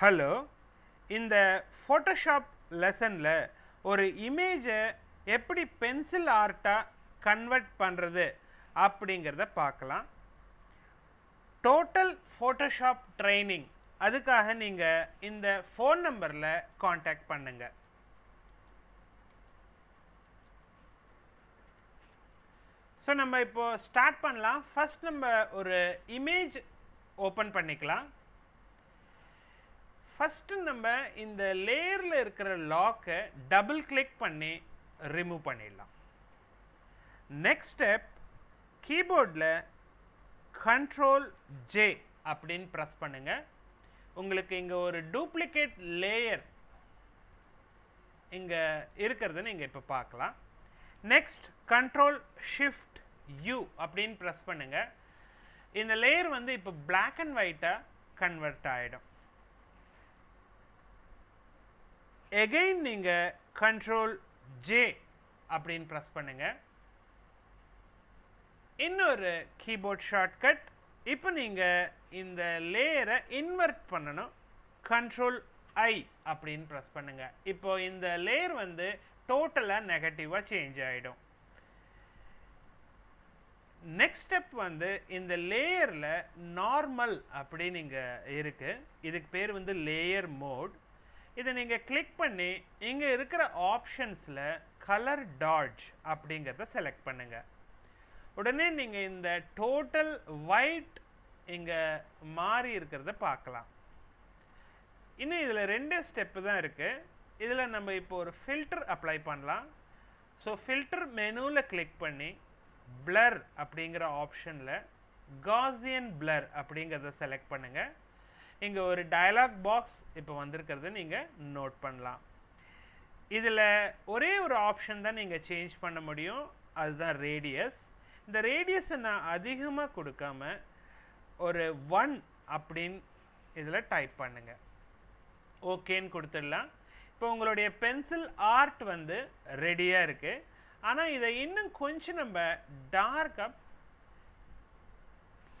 Hello இந்த Photoshop லெசனில் ஒரு இமேஜை எப்படி பென்சில் ஆர்ட்டாக கன்வெர்ட் பண்ணுறது அப்படிங்கிறத பார்க்கலாம். டோட்டல் ஃபோட்டோஷாப் ட்ரைனிங் அதுக்காக நீங்கள் இந்த ஃபோன் நம்பரில் காண்டாக்ட் பண்ணுங்கள் ஸோ நம்ம இப்போது ஸ்டார்ட் பண்ணலாம். ஃபர்ஸ்ட் நம்ம ஒரு இமேஜ் ஓப்பன் பண்ணிக்கலாம். ஃபஸ்ட்டு நம்ம இந்த லேயரில் இருக்கிற லாக்கை டபுள் கிளிக் பண்ணி ரிமூவ் பண்ணிடலாம். நெக்ஸ்ட் ஸ்டெப் கீபோர்டில் கண்ட்ரோல் ஜே அப்படின்னு ப்ரெஸ் பண்ணுங்கள் உங்களுக்கு இங்கே ஒரு டூப்ளிகேட் லேயர் இங்கே இருக்கிறத நீங்கள் இப்போ பார்க்கலாம். நெக்ஸ்ட் கண்ட்ரோல் ஷிஃப்ட் யூ அப்படின்னு ப்ரெஸ் பண்ணுங்கள் இந்த லேயர் வந்து இப்போ பிளாக் அண்ட் ஒயிட்டாக கன்வெர்ட் ஆகிடும் எகெயின் நீங்கள் கண்ட்ரோல் ஜே அப்படின்னு ப்ரெஸ் பண்ணுங்க. இன்னொரு கீபோர்ட் ஷார்ட்கட் இப்போ நீங்கள் இந்த லேயரை இன்வெர்ட் பண்ணணும். கண்ட்ரோல் ஐ அப்படின்னு ப்ரெஸ் பண்ணுங்க. இப்போ இந்த லேயர் வந்து டோட்டலாக நெகட்டிவாக சேஞ்ச் ஆகிடும் நெக்ஸ்ட் ஸ்டெப் வந்து இந்த லேயரில் நார்மல் அப்படின்னு இங்கே இருக்குது இதுக்கு பேர் வந்து லேயர் மோட் இதை நீங்கள் கிளிக் பண்ணி இங்கே இருக்கிற ஆப்ஷன்ஸில் கலர் டாட்ஜ் அப்படிங்கிறத செலக்ட் பண்ணுங்கள் உடனே நீங்கள் இந்த டோட்டல் ஒயிட் இங்கே மாறி இருக்கிறத பார்க்கலாம். இன்னும் இதில் ரெண்டு ஸ்டெப்பு தான் இருக்குது இதில் நம்ம இப்போ ஒரு ஃபில்டர் அப்ளை பண்ணலாம். ஸோ ஃபில்டர் மெனுவில் கிளிக் பண்ணி பிளர் அப்படிங்கிற ஆப்ஷனில் காசியன் பிளர் அப்படிங்கிறத செலக்ட் பண்ணுங்கள் இங்கே ஒரு டயலாக் பாக்ஸ் இப்போ வந்திருக்கிறத நீங்கள் நோட் பண்ணலாம். இதில் ஒரே ஒரு ஆப்ஷன் தான் நீங்கள் சேஞ்ச் பண்ண முடியும். அதுதான் ரேடியஸ் இந்த ரேடியஸை நான் அதிகமாக கொடுக்காம ஒரு ஒன் அப்படின்னு இதில் டைப் பண்ணுங்கள் ஓகேன்னு கொடுத்துடலாம். இப்போ உங்களுடைய பென்சில் ஆர்ட் வந்து ரெடியாக இருக்குது ஆனால் இதை இன்னும் கொஞ்சம் நம்ம டார்க்கப்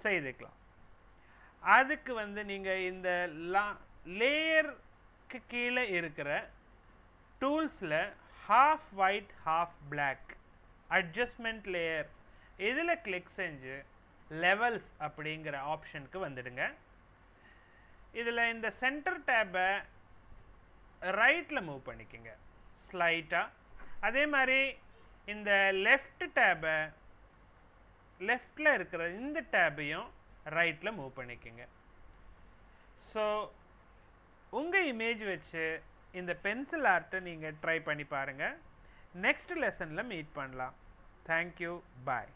செய்துக்கலாம். அதுக்கு வந்து நீங்கள் இந்த லா லேயருக்கு கீழே இருக்கிற டூல்ஸில் half white half black adjustment layer இதில் கிளிக் செஞ்சு லெவல்ஸ் அப்படிங்கிற ஆப்ஷனுக்கு வந்துடுங்க. இதில் இந்த சென்டர் டேப்பை ரைட்டில் மூவ் பண்ணிக்கோங்க. ஸ்லைட்டாக அதே மாதிரி இந்த லெஃப்ட் டேபை லெஃப்டில் இருக்கிற இந்த டேபையும் ரைட்டில் மூவ் பண்ணிக்கோங்க. ஸோ உங்கள் இமேஜ் வச்சு இந்த பென்சில் ஆர்ட்டை நீங்கள் ட்ரை பண்ணி பாருங்கள் நெக்ஸ்ட் லெசனில் மீட் பண்ணலாம். Thank you bye